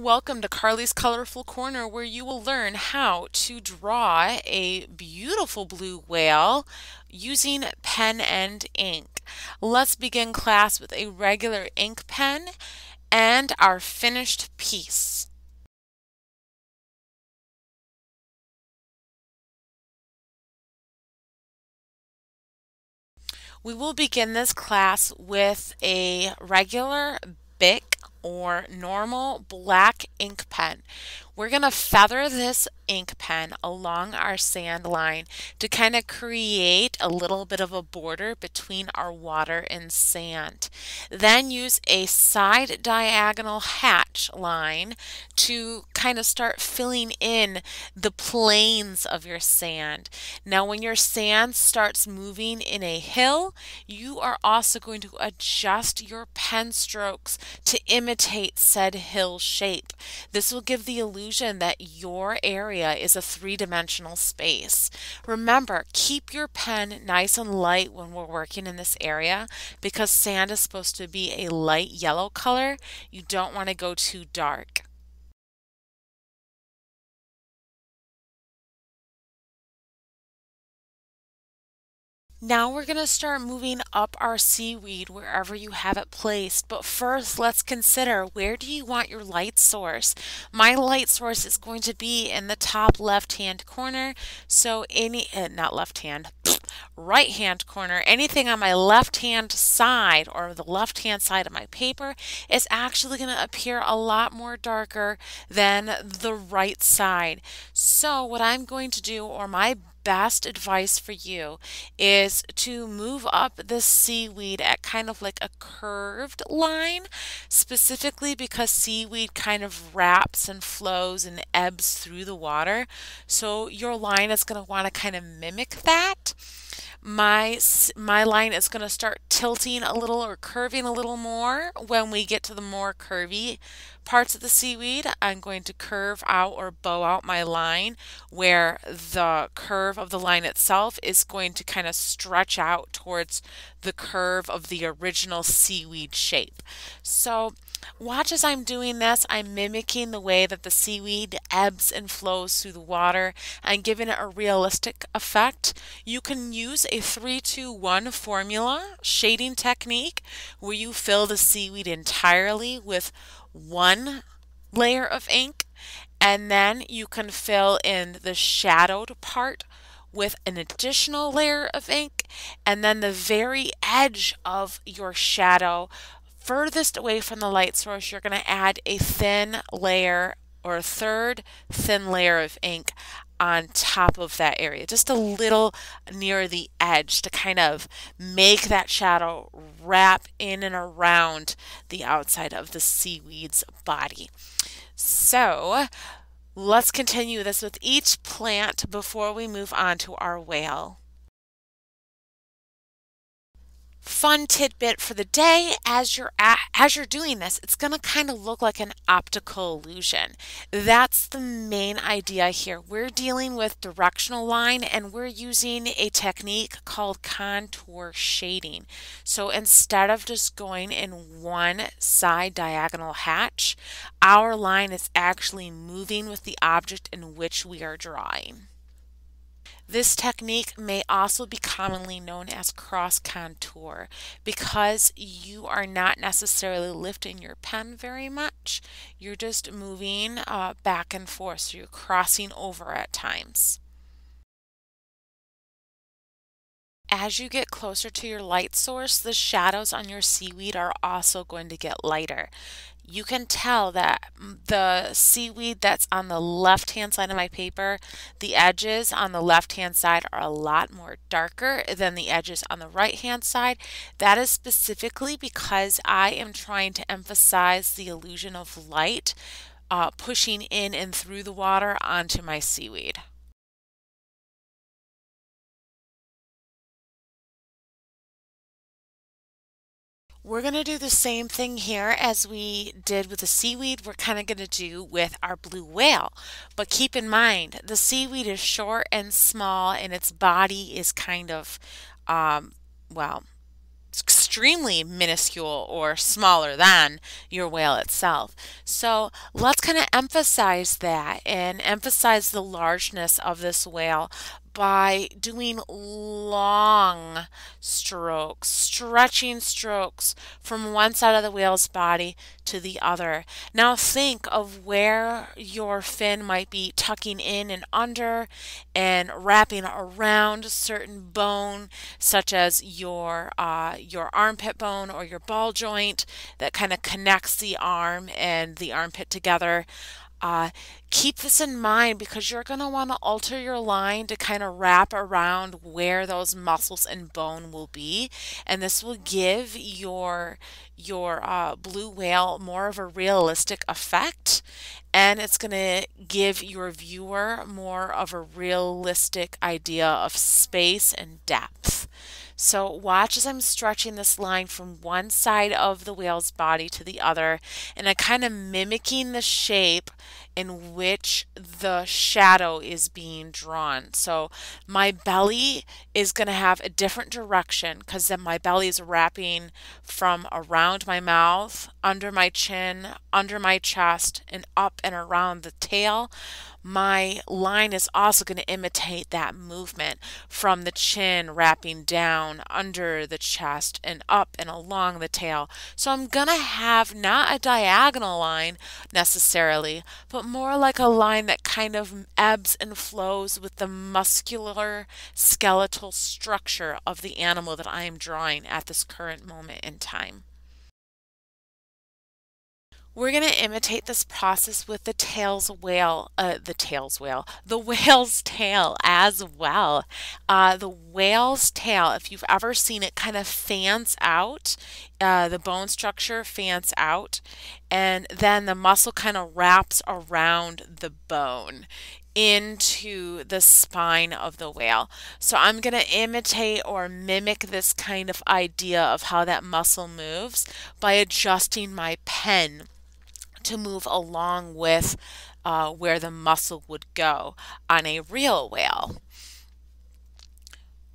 Welcome to Carly's Colorful Corner where you will learn how to draw a beautiful blue whale using pen and ink. Let's begin class with a regular ink pen and our finished piece. We will begin this class with a regular Bic or normal black ink pen. We're going to feather this ink pen along our sand line to kind of create a little bit of a border between our water and sand. Then use a side diagonal hatch line to kind of start filling in the planes of your sand. Now when your sand starts moving in a hill, you are also going to adjust your pen strokes to imitate said hill shape. This will give the illusion that your area is a three-dimensional space. Remember, keep your pen nice and light when we're working in this area because sand is supposed to be a light yellow color. You don't want to go too dark. Now we're going to start moving up our seaweed wherever you have it placed. But first, let's consider where do you want your light source? My light source is going to be in the top left-hand corner. So any, uh, not left-hand, right-hand corner, anything on my left-hand side or the left-hand side of my paper is actually going to appear a lot more darker than the right side. So what I'm going to do, or my best advice for you is to move up the seaweed at kind of like a curved line, specifically because seaweed kind of wraps and flows and ebbs through the water. So your line is going to want to kind of mimic that my my line is going to start tilting a little or curving a little more when we get to the more curvy parts of the seaweed. I'm going to curve out or bow out my line where the curve of the line itself is going to kind of stretch out towards the curve of the original seaweed shape. So Watch as I'm doing this, I'm mimicking the way that the seaweed ebbs and flows through the water and giving it a realistic effect. You can use a 3-2-1 formula shading technique where you fill the seaweed entirely with one layer of ink and then you can fill in the shadowed part with an additional layer of ink and then the very edge of your shadow furthest away from the light source, you're going to add a thin layer or a third thin layer of ink on top of that area, just a little near the edge to kind of make that shadow wrap in and around the outside of the seaweed's body. So let's continue this with each plant before we move on to our whale fun tidbit for the day. As you're at, as you're doing this it's going to kind of look like an optical illusion. That's the main idea here. We're dealing with directional line and we're using a technique called contour shading. So instead of just going in one side diagonal hatch our line is actually moving with the object in which we are drawing this technique may also be commonly known as cross contour because you are not necessarily lifting your pen very much. You're just moving uh, back and forth, so you're crossing over at times. As you get closer to your light source, the shadows on your seaweed are also going to get lighter you can tell that the seaweed that's on the left hand side of my paper, the edges on the left hand side are a lot more darker than the edges on the right hand side. That is specifically because I am trying to emphasize the illusion of light uh, pushing in and through the water onto my seaweed. We're going to do the same thing here as we did with the seaweed. We're kind of going to do with our blue whale. But keep in mind, the seaweed is short and small and its body is kind of, um, well, extremely minuscule or smaller than your whale itself. So let's kind of emphasize that and emphasize the largeness of this whale by doing long strokes, stretching strokes from one side of the whale's body to the other. Now think of where your fin might be tucking in and under and wrapping around certain bone, such as your uh, your armpit bone or your ball joint that kind of connects the arm and the armpit together. Uh, keep this in mind because you're going to want to alter your line to kind of wrap around where those muscles and bone will be. And this will give your your uh, blue whale more of a realistic effect. And it's going to give your viewer more of a realistic idea of space and depth so watch as I'm stretching this line from one side of the whale's body to the other and I'm kind of mimicking the shape in which the shadow is being drawn. So my belly is going to have a different direction because then my belly is wrapping from around my mouth, under my chin, under my chest, and up and around the tail my line is also going to imitate that movement from the chin wrapping down under the chest and up and along the tail. So I'm going to have not a diagonal line necessarily, but more like a line that kind of ebbs and flows with the muscular skeletal structure of the animal that I am drawing at this current moment in time. We're going to imitate this process with the tails whale, uh, the tails whale, the whale's tail as well. Uh, the whale's tail, if you've ever seen it, kind of fans out. Uh, the bone structure fans out, and then the muscle kind of wraps around the bone into the spine of the whale. So I'm going to imitate or mimic this kind of idea of how that muscle moves by adjusting my pen to move along with uh, where the muscle would go on a real whale.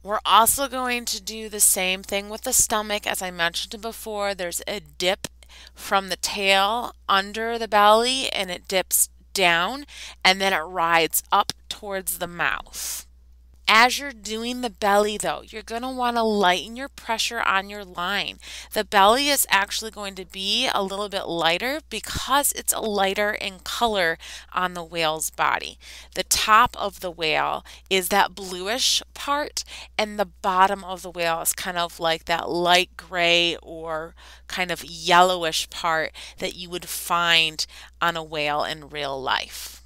We're also going to do the same thing with the stomach. As I mentioned before, there's a dip from the tail under the belly and it dips down and then it rides up towards the mouth. As you're doing the belly, though, you're going to want to lighten your pressure on your line. The belly is actually going to be a little bit lighter because it's lighter in color on the whale's body. The top of the whale is that bluish part, and the bottom of the whale is kind of like that light gray or kind of yellowish part that you would find on a whale in real life.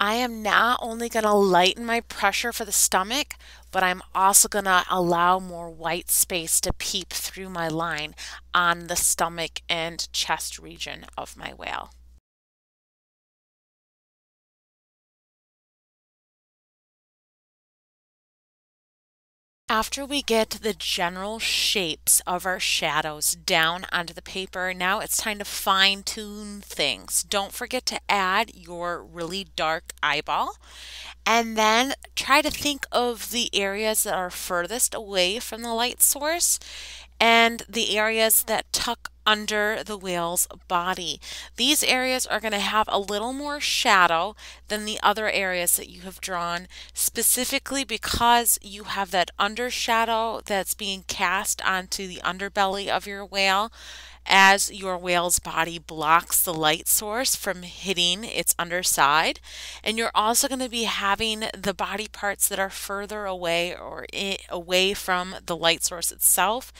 I am not only going to lighten my pressure for the stomach, but I'm also going to allow more white space to peep through my line on the stomach and chest region of my whale. After we get the general shapes of our shadows down onto the paper, now it's time to fine tune things. Don't forget to add your really dark eyeball and then try to think of the areas that are furthest away from the light source and the areas that tuck under the whale's body. These areas are going to have a little more shadow than the other areas that you have drawn, specifically because you have that undershadow that's being cast onto the underbelly of your whale as your whale's body blocks the light source from hitting its underside. And you're also going to be having the body parts that are further away or away from the light source itself.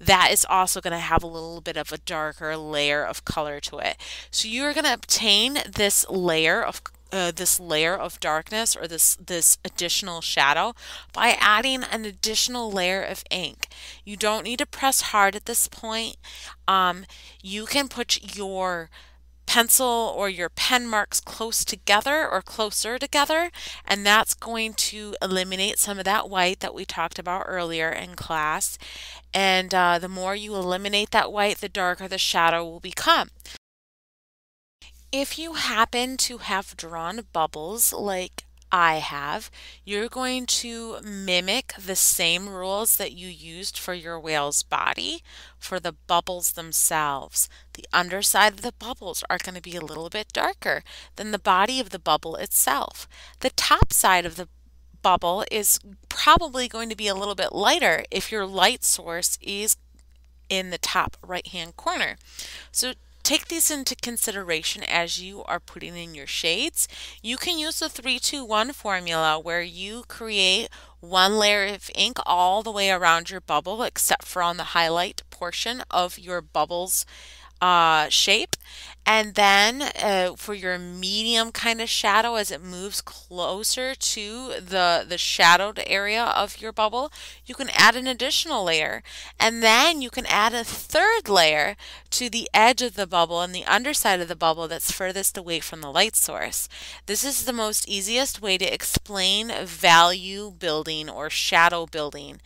That is also going to have a little bit of a darker layer of color to it. So you're going to obtain this layer of uh, this layer of darkness or this this additional shadow by adding an additional layer of ink. You don't need to press hard at this point. Um, you can put your pencil or your pen marks close together or closer together and that's going to eliminate some of that white that we talked about earlier in class and uh, the more you eliminate that white the darker the shadow will become if you happen to have drawn bubbles like I have, you're going to mimic the same rules that you used for your whale's body for the bubbles themselves. The underside of the bubbles are going to be a little bit darker than the body of the bubble itself. The top side of the bubble is probably going to be a little bit lighter if your light source is in the top right hand corner. So take these into consideration as you are putting in your shades. You can use the 321 formula where you create one layer of ink all the way around your bubble except for on the highlight portion of your bubbles uh, shape and then uh, for your medium kind of shadow as it moves closer to the the shadowed area of your bubble you can add an additional layer. And then you can add a third layer to the edge of the bubble and the underside of the bubble that's furthest away from the light source. This is the most easiest way to explain value building or shadow building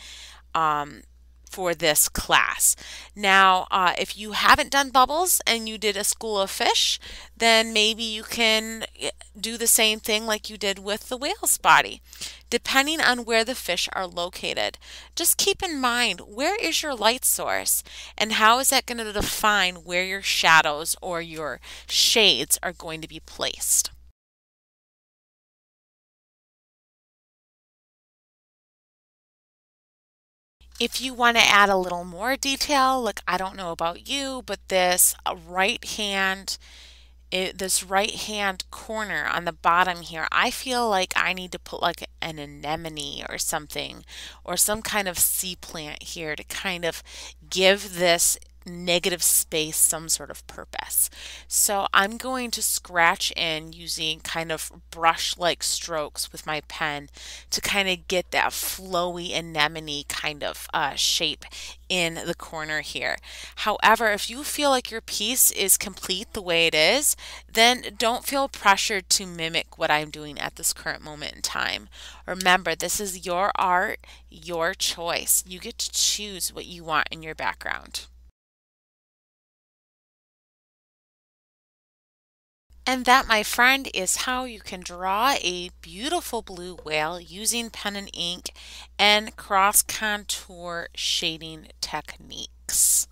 um, for this class. Now, uh, if you haven't done bubbles and you did a school of fish, then maybe you can eh, do the same thing like you did with the whale's body, depending on where the fish are located. Just keep in mind where is your light source and how is that going to define where your shadows or your shades are going to be placed. If you want to add a little more detail, like I don't know about you, but this right hand, it, this right hand corner on the bottom here, I feel like I need to put like an anemone or something or some kind of sea plant here to kind of give this negative space some sort of purpose. So I'm going to scratch in using kind of brush-like strokes with my pen to kind of get that flowy anemone kind of uh, shape in the corner here. However, if you feel like your piece is complete the way it is, then don't feel pressured to mimic what I'm doing at this current moment in time. Remember, this is your art, your choice. You get to choose what you want in your background. And that, my friend, is how you can draw a beautiful blue whale using pen and ink and cross contour shading techniques.